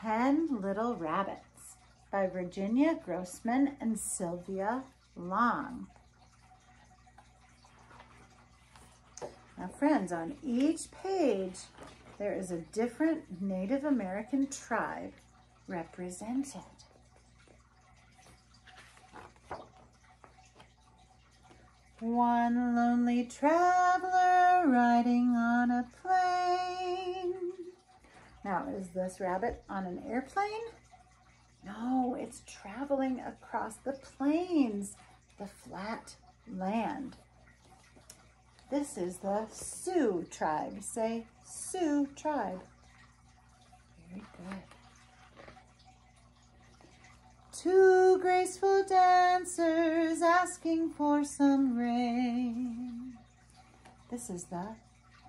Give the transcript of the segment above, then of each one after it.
Ten Little Rabbits by Virginia Grossman and Sylvia Long. Now friends, on each page, there is a different Native American tribe represented. One lonely traveler riding on a plane. Now, is this rabbit on an airplane? No, it's traveling across the plains, the flat land. This is the Sioux tribe. Say Sioux tribe. Very good. Two graceful dancers asking for some rain. This is the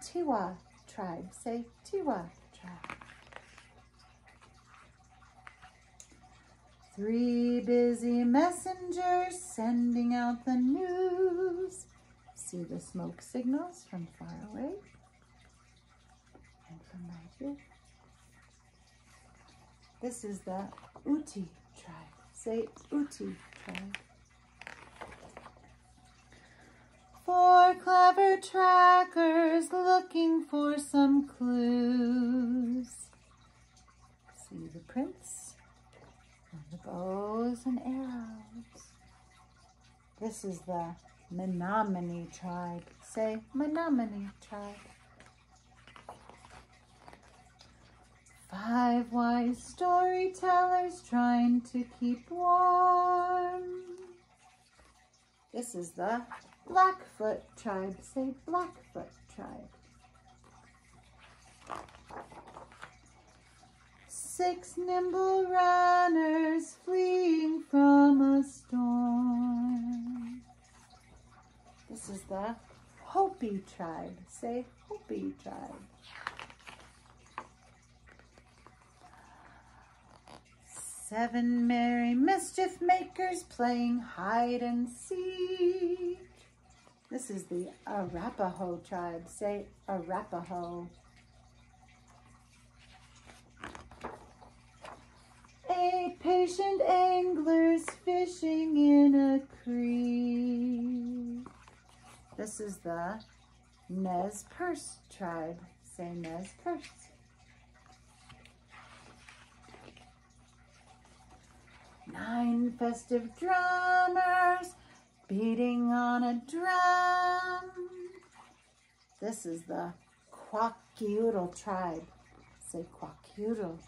Tiwa tribe. Say Tiwa tribe. Three busy messengers sending out the news. See the smoke signals from far away and from right here. This is the Uti tribe. Say Uti tribe. Four clever trackers looking for some clues. See the prints bows and arrows. This is the Menominee tribe. Say Menominee tribe. Five wise storytellers trying to keep warm. This is the Blackfoot tribe. Say Blackfoot tribe. Six nimble runners fleeing from a storm. This is the Hopi tribe. Say Hopi tribe. Seven merry mischief makers playing hide and seek. This is the Arapaho tribe. Say Arapaho. Eight patient anglers fishing in a creek. This is the Nez Perce tribe. Say Nez Perce. Nine festive drummers beating on a drum. This is the Kwakiutl tribe. Say Kwakiutl.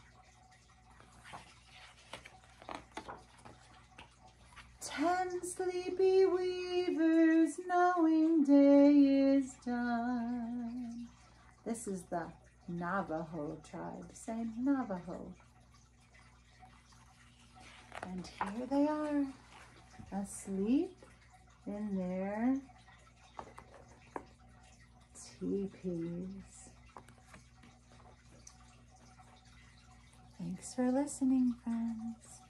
Ten sleepy weavers knowing day is done. This is the Navajo tribe. Say Navajo. And here they are, asleep in their teepees. Thanks for listening, friends.